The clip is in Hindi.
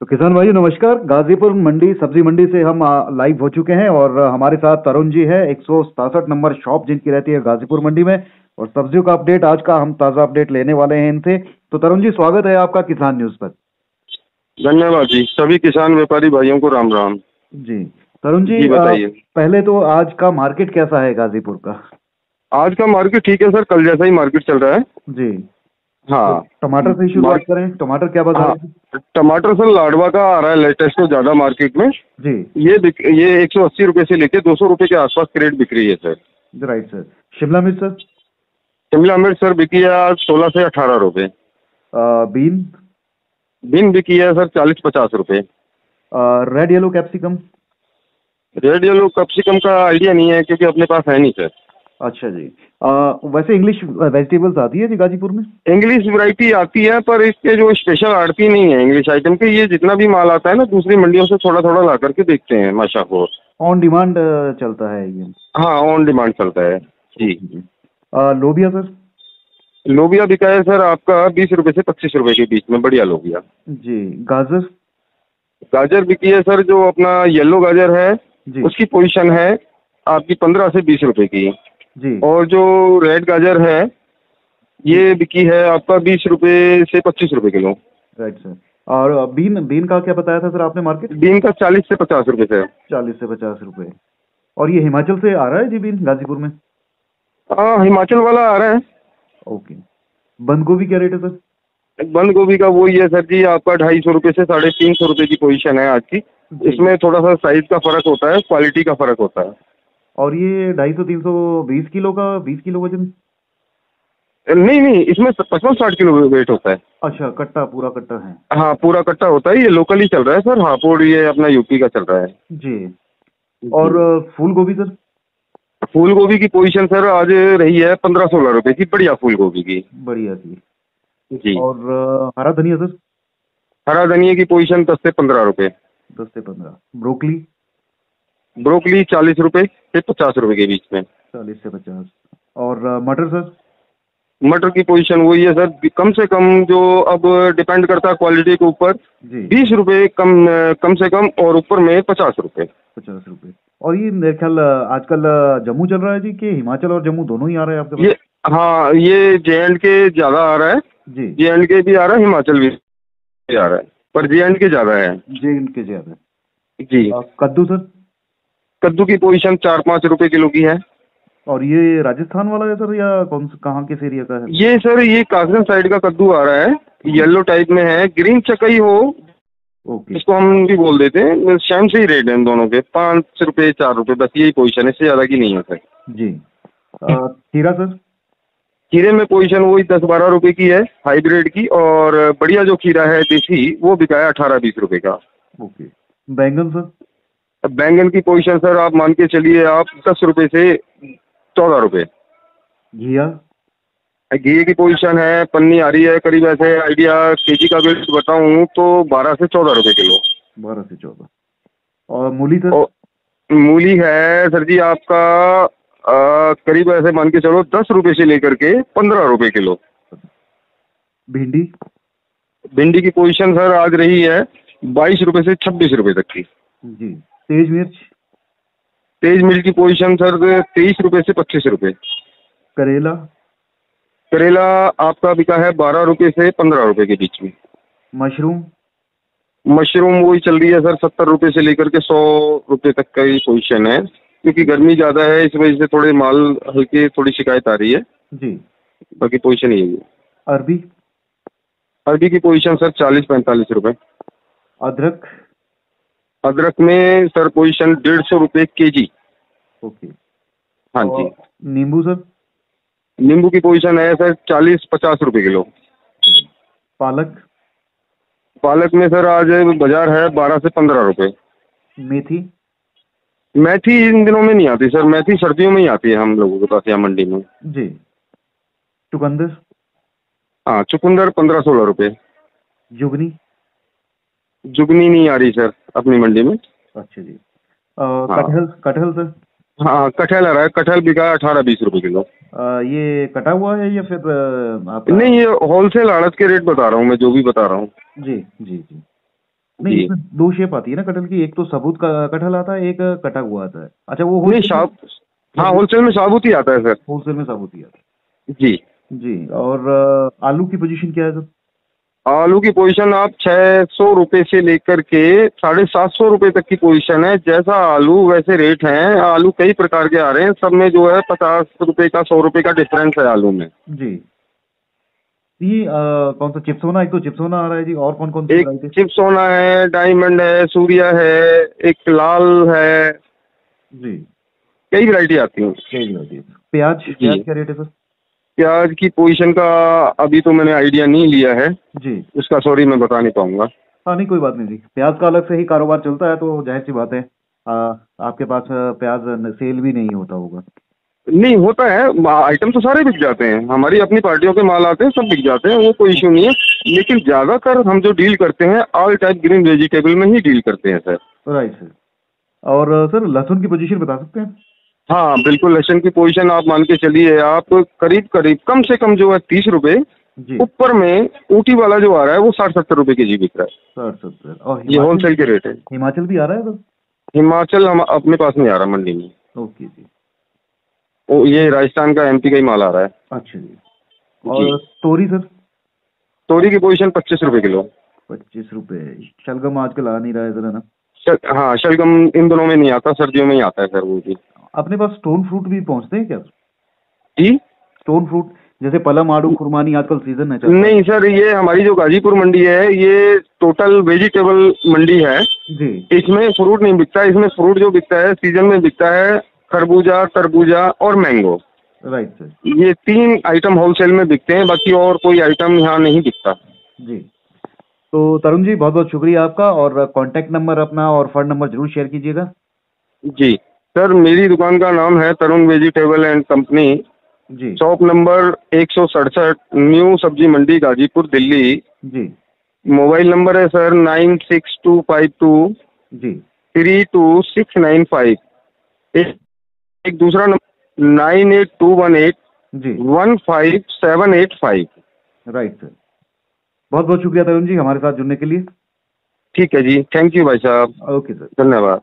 तो किसान भाई नमस्कार। गाजीपुर मंडी सब्ज़ी मंडी से हम लाइव हो चुके हैं और हमारे साथ तरुण जी है। एक नंबर शॉप जिनकी रहती है गाजीपुर मंडी में और सब्जियों का अपडेट आज का हम ताज़ा अपडेट लेने वाले हैं इनसे। तो तरुण जी स्वागत है आपका किसान न्यूज़ पर। धन्यवाद जी। सभी किसान व्यापारी भाइयों को राम राम। जी। तरुण जी, जी, बताइए। पहले तो आज का मार्केट कैसा है गाजीपुर का? आज का मार्केट ठीक है सर कल जैसा ही मार्केट चल रहा है। जी। हाँ। तो टमाटर से शुरुआत मार्क- करें। टमाटर क्या बाज़ार हाँ। टमाटर सर लाडवा का आ रहा है लेटेस्ट तो ज़्यादा मार्केट में। जी। ये ये एक सौ अस्सी रुपए से लेके दो सौ रुपए के आसपास क्रेट बिक रही है सर। राइट सर शिमला मिर्च सर शिमला मिर्च सर बिकी है सोलह से अठारह रुपए। बीन बीन बिकी है सर चालीस पचास रुपए। Red yellow capsicum red yellow capsicum का आइडिया नहीं है क्योंकि अपने पास है नहीं सर। अच्छा जी। आ, वैसे इंग्लिश वेजिटेबल्स आती है जी गाजीपुर में? इंग्लिश वैरायटी आती है पर इसके जो स्पेशल आड़ती नहीं है इंग्लिश आइटम के ये जितना भी माल आता है ना दूसरी मंडियों से थोड़ा थोड़ा ला करके देखते हैं माशा को ऑन डिमांड चलता है ये। हाँ ऑन डिमांड चलता है। जी। आ, लोबिया सर? लोबिया बिका है सर आपका बीस रुपए से पच्चीस रुपए के बीच में बढ़िया लोबिया। जी। गाजर? गाजर बिकी है सर जो अपना येलो गाजर है उसकी पोजीशन है आपकी पंद्रह से बीस रुपए की। जी। और जो रेड गाजर है ये बिकी है आपका बीस रुपए से पच्चीस रुपए किलो। राइट सर और बीन बीन का क्या बताया था सर आपने मार्केट बीन का चालीस से पचास रुपए सर चालीस से पचास रुपए। और ये हिमाचल से आ रहा है जी बीन गाजीपुर में? हाँ हिमाचल वाला आ रहा है। ओके। बंद गोभी क्या रेट है सर बंद गोभी का वही है सर जी आपका ढाई सौ रुपये से साढ़े तीन सौ रुपये की पोजीशन है आज की। इसमें थोड़ा सा साइज़ का फ़र्क होता है क्वालिटी का फ़र्क होता है। और ये ढाई सौ तीन सौ बीस किलो का बीस किलो वज़न? नहीं नहीं इसमें पचपन साठ किलो वेट होता है। अच्छा कट्टा पूरा कट्टा है। हाँ पूरा कट्टा होता है ये लोकली चल रहा है सर। हापुड़ ये अपना यूपी का चल रहा है। जी। और फूल गोभी सर? फूल गोभी की पोजीशन सर आज रही है पंद्रह सोलह रुपए की बढ़िया फूल गोभी की। बढ़िया जी। जी। और हरा धनिया सर? हरा धनिया की पोजीशन दस से पंद्रह रुपए। दस से पंद्रह। ब्रोकली? ब्रोकली चालीस रुपए से पचास रुपए के बीच में। चालीस से पचास। और मटर सर? मटर की पोजीशन वही है सर। कम से कम जो अब डिपेंड करता है क्वालिटी के ऊपर बीस रुपए कम कम से कम और ऊपर में पचास रुपए। पचास रुपए। और ये मेरे ख्याल आजकल जम्मू चल रहा है जी कि हिमाचल और जम्मू दोनों ही आ रहे हैं आपके ये हाँ ये जे एंड के ज़्यादा आ रहा है। जी। जे एंड के भी आ रहा है हिमाचल भी आ रहा है। पर जे एंड के ज़्यादा है। जे इनके ज़्यादा जी। कद्दू सर? कद्दू की पोजीशन चार पाँच रुपए किलो की है। और ये राजस्थान वाला है सर या कौन सा कहाँ किस एरिया का है? ये सर ये कागजन साइड का कद्दू आ रहा है। येलो टाइप में है ग्रीन चकई हो ओके। इसको हम भी बोल देते हैं सेम से ही रेट है इन दोनों के पाँच रुपए चार रुपए बस यही पोजीशन है इससे ज़्यादा की नहीं है सर। जी। खीरा सर? खीरे में पोजीशन वही दस बारह रुपए की है हाइब्रिड की और बढ़िया जो खीरा है देसी वो बिका है अठारह बीस रुपए का। ओके। बैंगन सर? अब बैंगन की पोजीशन सर आप मान के चलिए आप दस रुपए से चौदह रुपए। घिया? घी की पोजीशन है पन्नी आ रही है करीब ऐसे आइडिया केजी का वेट बताऊँ तो बारह से चौदह रुपए किलो। बारह से चौदह। और मूली सर? मूली है सर जी आपका आ, करीब ऐसे मान के चलो दस रुपए से लेकर के पंद्रह रुपए किलो। भिंडी? भिंडी की पोजीशन सर आज रही है बाईस रुपए से छब्बीस रुपए तक की। जी। तेज मिर्च? तेज मिर्च की पोजीशन सर तेईस रुपए से पच्चीस रुपए। करेला? करेला आपका बिका है बारह रुपए से पंद्रह रुपए के बीच में। मशरूम? मशरूम वही चल रही है सर सत्तर रुपए से लेकर के सौ रुपए तक का ही पोजीशन है। क्योंकि गर्मी ज़्यादा है इस वजह से थोड़े माल हल्के थोड़ी शिकायत आ रही है। जी। बाकी पोजीशन यही है। अरबी? अरबी की पोजीशन सर चालीस पैंतालीस रुपए। अदरक? अदरक में सर पोजीशन डेढ़ सौ रुपये के जी ओके। हाँ जी। नींबू सर? नींबू की पोजीशन है सर चालीस पचास रुपए किलो। पालक? पालक में सर आज बाज़ार है बारह से पंद्रह रुपए। मेथी? मेथी इन दिनों में नहीं आती सर। मेथी सर्दियों में ही आती है हम लोगों के पास यहाँ मंडी में। जी। चुकंदर? हाँ चुकंदर पंद्रह सोलह रुपए। जुगनी जुगनी नहीं आ रही सर अपनी मंडी में। अच्छा जी। कटहल कटहल सर? हाँ कटहल आ रहा है। कटहल बिका है अठारह बीस रुपए किलो। ये कटा हुआ है या फिर आपका नहीं ये होलसेल आड़त के रेट बता रहा हूँ मैं जो भी बता रहा हूँ। जी जी जी। नहीं दो शेप आती है ना कटहल की। एक तो सबूत का कटहल आता है एक कटा हुआ आता है। अच्छा वो नहीं होलसेल हाँ होलसेल में साबुत ही आता है सर। होलसेल में साबुत ही आता है। जी। जी और आलू की पोजीशन क्या है सर? आलू की पोजीशन आप छह सौ रुपए से लेकर के साढ़े सात सौ रुपए तक की पोजीशन है। जैसा आलू वैसे रेट हैं आलू कई प्रकार के आ रहे हैं। सब में जो है पचास रुपए का सौ रुपए का डिफरेंस है आलू में। जी। ये कौन सा चिप्सोना एक तो चिप्सोना आ रहा है जी और कौन कौन एक वैरायटी चिप सोना है डायमंड है सूर्या है एक लाल है। जी। कई वैरायटी आती हैं। सही वैरायटी प्याज प्याज क्या रेट है सर? प्याज की पोजीशन का अभी तो मैंने आइडिया नहीं लिया है। जी। उसका सॉरी मैं बता नहीं पाऊँगा। हाँ नहीं कोई बात नहीं जी। प्याज का अलग से ही कारोबार चलता है तो ज़ाहिर सी बात है आ, आपके पास प्याज सेल भी नहीं होता होगा। नहीं होता है। आइटम तो सारे बिक जाते हैं। हमारी अपनी पार्टियों के माल आते हैं सब बिक जाते हैं वो कोई इशू नहीं है। लेकिन ज़्यादातर हम जो डील करते हैं ऑल टाइप ग्रीन वेजिटेबल में ही डील करते हैं सर राइट सर और सर लहसुन की पोजीशन बता सकते हैं? हाँ बिल्कुल लहसुन की पोजीशन आप मान के चलिए आप करीब करीब कम से कम जो है तीस रुपए ऊपर में ऊटी वाला जो आ रहा है वो साठ सत्तर रुपए के जी बिक रहा है। साठ सत्तर। ये होलसेल के रेट है। हिमाचल भी आ रहा है सर हिमाचल हम अपने पास नहीं आ रहा मंडी में। ओके जी। वो ये राजस्थान का एमपी का ही माल आ रहा है। अच्छा जी। और तोरी सर? तोरी की पोजीशन पच्चीस रुपए किलो। पच्चीस रुपए। शलगम आजकल आ नहीं रहा है जरा ना हाँ शलगम इन दोनों में नहीं आता सर्दियों में ही आता है सर वो भी। अपने पास स्टोन फ्रूट भी पहुँचते हैं क्या? जी? स्टोन फ्रूट जैसे पलम आड़ू खुरमानी आजकल सीज़न है। नहीं सर ये हमारी जो गाजीपुर मंडी है ये टोटल वेजिटेबल मंडी है। जी। इसमें फ्रूट नहीं बिकता इसमें फ्रूट जो बिकता है सीज़न में बिकता है खरबूजा तरबूजा और मैंगो राइट सर ये तीन आइटम होलसेल में बिकते हैं बाकी और कोई आइटम यहाँ नहीं बिकता। जी। तो तरुण जी बहुत बहुत शुक्रिया आपका और कांटेक्ट नंबर अपना और फंड नंबर ज़रूर शेयर कीजिएगा। जी। सर मेरी दुकान का नाम है Tarun vegetable and company. Ji. Shop number एक सौ सड़सठ न्यू सब्ज़ी मंडी गाजीपुर दिल्ली। जी। मोबाइल नंबर है sir nine six two five two. जी। Three two six nine five. एक दूसरा number nine eight two one eight. जी। One five seven eight five. Right sir. बहुत बहुत शुक्रिया तरुण जी हमारे साथ जुड़ने के लिए। ठीक है जी। थैंक यू भाई साहब। Okay sir. धन्यवाद।